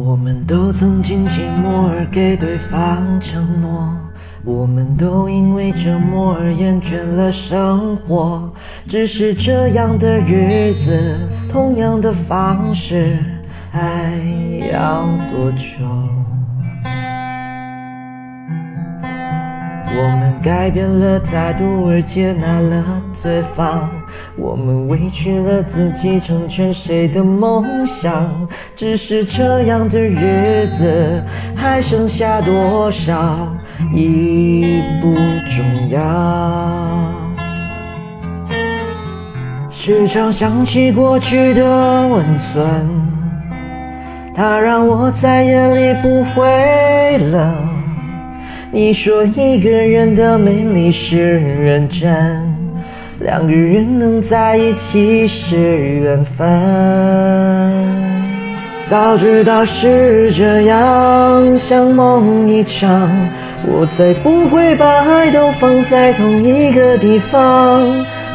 我们都曾经寂寞而给对方承诺，我们都因为折磨而厌倦了生活。只是这样的日子，同样的方式，还要多久？我们改变了态度而接纳了对方，我们委屈了自己成全谁的梦想？只是这样的日子还剩下多少已不重要。时常想起过去的温存，它让我在夜里不会冷。你说一个人的美丽是认真，两个人能在一起是缘分。早知道是这样，像梦一场，我才不会把爱都放在同一个地方。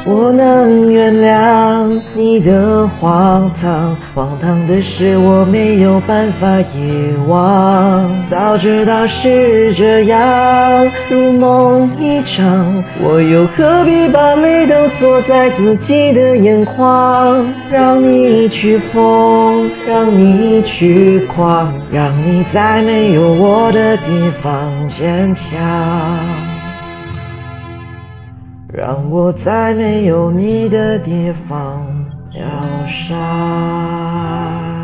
我能原谅你的荒唐，荒唐的是我没有办法遗忘。早知道是这样，如梦一场，我又何必把泪都锁在自己的眼眶？让你去疯，让你去狂，让你在没有我的地方坚强。让我在没有你的地方疗伤。